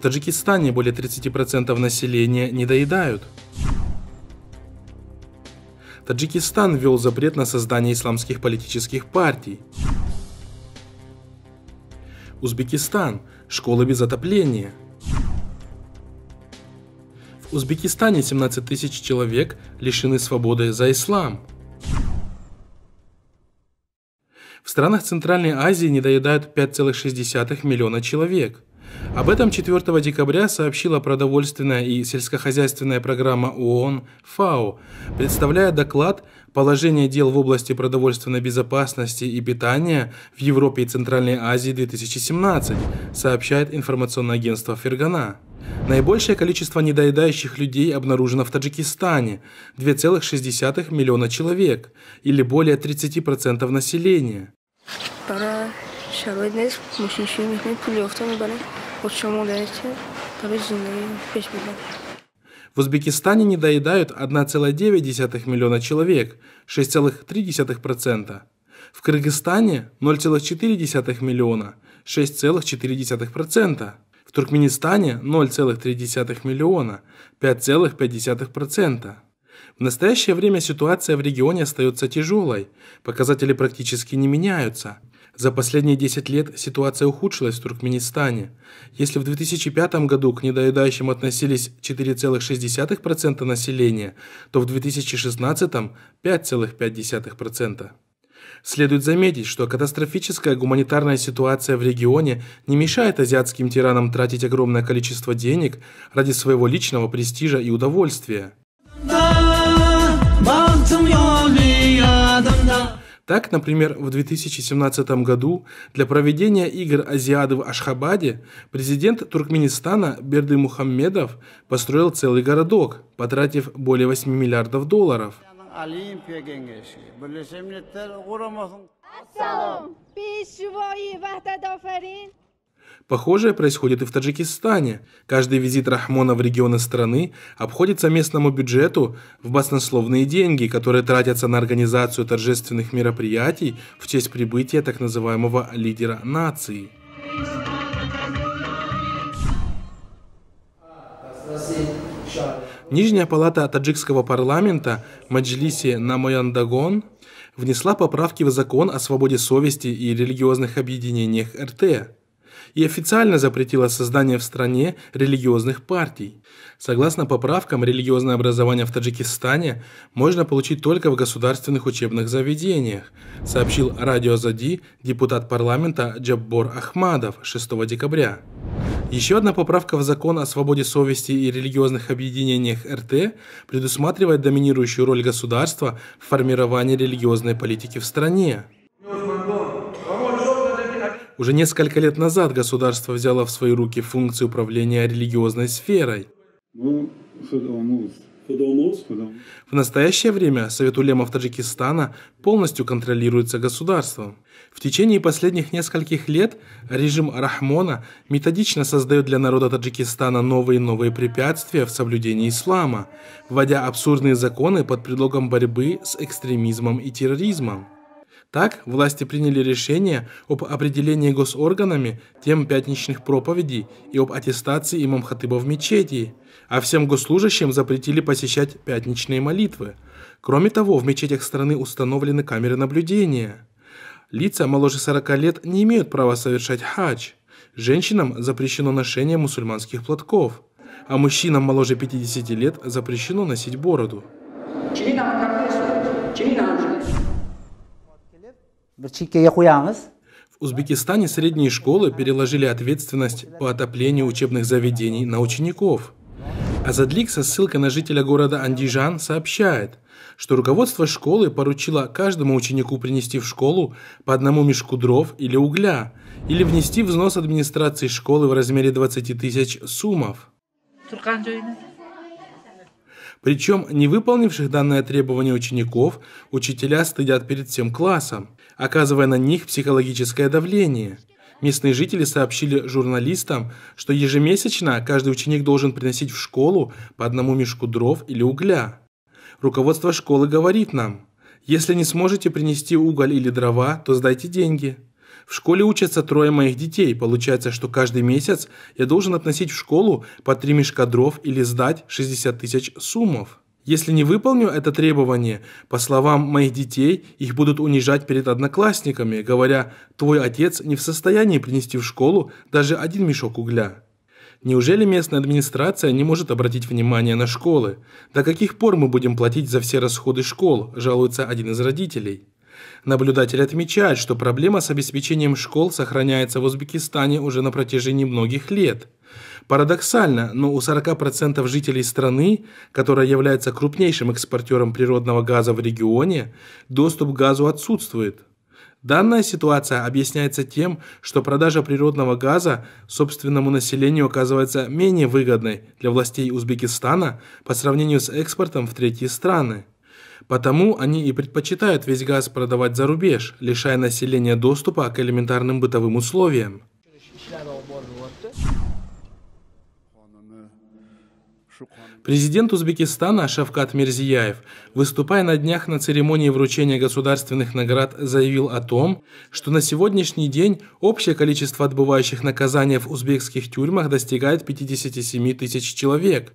В Таджикистане более 30% населения не доедают. Таджикистан ввел запрет на создание исламских политических партий. Узбекистан. Школы без отопления. В Узбекистане 17 тысяч человек лишены свободы за ислам. В странах Центральной Азии недоедают 5,6 миллиона человек. Об этом 4 декабря сообщила продовольственная и сельскохозяйственная программа ООН ФАО, представляя доклад «Положение дел в области продовольственной безопасности и питания в Европе и Центральной Азии 2017», сообщает информационное агентство Фергана. Наибольшее количество недоедающих людей обнаружено в Таджикистане – 2,6 миллиона человек, или более 30% населения. В Узбекистане недоедают 1,9 миллиона человек, 6,3%. В Кыргызстане 0,4 миллиона, 6,4%. В Туркменистане 0,3 миллиона, 5,5%. В настоящее время ситуация в регионе остается тяжелой, показатели практически не меняются. За последние 10 лет ситуация ухудшилась в Туркменистане. Если в 2005 году к недоедающим относились 4,6% населения, то в 2016 – 5,5%. Следует заметить, что катастрофическая гуманитарная ситуация в регионе не мешает азиатским тиранам тратить огромное количество денег ради своего личного престижа и удовольствия. Так, например, в 2017 году для проведения игр Азиады в Ашхабаде президент Туркменистана Берды Мухаммедов построил целый городок, потратив более 8 миллиардов долларов – Birleşmiş Похожее происходит и в Таджикистане. Каждый визит Рахмона в регионы страны обходится местному бюджету в баснословные деньги, которые тратятся на организацию торжественных мероприятий в честь прибытия так называемого лидера нации. Нижняя палата таджикского парламента Маджлиси Намояндагон внесла поправки в закон о свободе совести и религиозных объединениях РТ и официально запретила создание в стране религиозных партий. Согласно поправкам, религиозное образование в Таджикистане можно получить только в государственных учебных заведениях, сообщил радио Зади депутат парламента Джаббор Ахмадов 6 декабря. Еще одна поправка в закон о свободе совести и религиозных объединениях РТ предусматривает доминирующую роль государства в формировании религиозной политики в стране. Уже несколько лет назад государство взяло в свои руки функции управления религиозной сферой. В настоящее время Совет улемов Таджикистана полностью контролируется государством. В течение последних нескольких лет режим Рахмона методично создает для народа Таджикистана новые и новые препятствия в соблюдении ислама, вводя абсурдные законы под предлогом борьбы с экстремизмом и терроризмом. Так, власти приняли решение об определении госорганами тем пятничных проповедей и об аттестации имам хатыба в мечети, а всем госслужащим запретили посещать пятничные молитвы. Кроме того, в мечетях страны установлены камеры наблюдения. Лица моложе 40 лет не имеют права совершать хадж. Женщинам запрещено ношение мусульманских платков, а мужчинам моложе 50 лет запрещено носить бороду. В Узбекистане средние школы переложили ответственность по отоплению учебных заведений на учеников. Азадлик со ссылкой на жителя города Андижан сообщает, что руководство школы поручило каждому ученику принести в школу по одному мешку дров или угля, или внести взнос администрации школы в размере 20 тысяч сумов. Причем не выполнивших данное требование учеников учителя стыдят перед всем классом, оказывая на них психологическое давление. Местные жители сообщили журналистам, что ежемесячно каждый ученик должен приносить в школу по одному мешку дров или угля. Руководство школы говорит нам, если не сможете принести уголь или дрова, то сдайте деньги. В школе учатся трое моих детей. Получается, что каждый месяц я должен относить в школу по три мешка дров или сдать 60 тысяч суммов. Если не выполню это требование, по словам моих детей, их будут унижать перед одноклассниками, говоря, твой отец не в состоянии принести в школу даже один мешок угля. Неужели местная администрация не может обратить внимание на школы? До каких пор мы будем платить за все расходы школ, жалуется один из родителей. Наблюдатель отмечает, что проблема с обеспечением школ сохраняется в Узбекистане уже на протяжении многих лет. Парадоксально, но у 40% жителей страны, которая является крупнейшим экспортером природного газа в регионе, доступ к газу отсутствует. Данная ситуация объясняется тем, что продажа природного газа собственному населению оказывается менее выгодной для властей Узбекистана по сравнению с экспортом в третьи страны. Потому они и предпочитают весь газ продавать за рубеж, лишая населения доступа к элементарным бытовым условиям. Президент Узбекистана Шавкат Мирзияев, выступая на днях на церемонии вручения государственных наград, заявил о том, что на сегодняшний день общее количество отбывающих наказания в узбекских тюрьмах достигает 57 тысяч человек.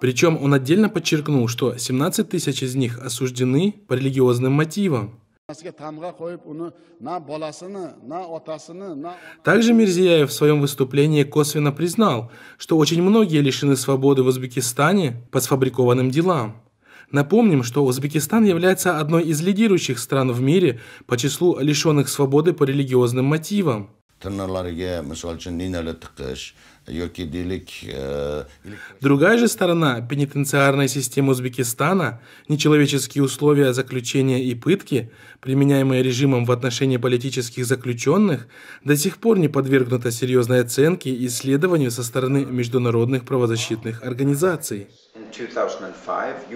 Причем он отдельно подчеркнул, что 17 тысяч из них осуждены по религиозным мотивам. Также Мирзияев в своем выступлении косвенно признал, что очень многие лишены свободы в Узбекистане по сфабрикованным делам. Напомним, что Узбекистан является одной из лидирующих стран в мире по числу лишенных свободы по религиозным мотивам. Э, Другая же сторона пенитенциарной системы Узбекистана, нечеловеческие условия заключения и пытки, применяемые режимом в отношении политических заключенных, до сих пор не подвергнута серьезной оценке и исследованию со стороны международных правозащитных организаций. In 2005,